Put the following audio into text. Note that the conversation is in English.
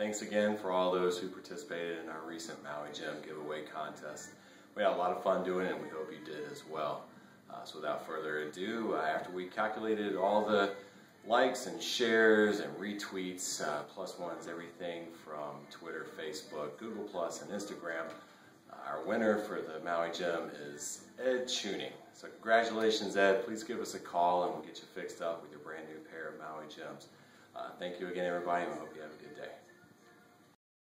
thanks again for all those who participated in our recent Maui Jim giveaway contest. We had a lot of fun doing it and we hope you did as well. Uh, so without further ado, uh, after we calculated all the likes and shares and retweets, uh, plus ones, everything from Twitter, Facebook, Google Plus, and Instagram, uh, our winner for the Maui Jim is Ed Tuning. So congratulations, Ed. Please give us a call and we'll get you fixed up with your brand new pair of Maui Jims. Uh, thank you again, everybody, and we hope you have a good day.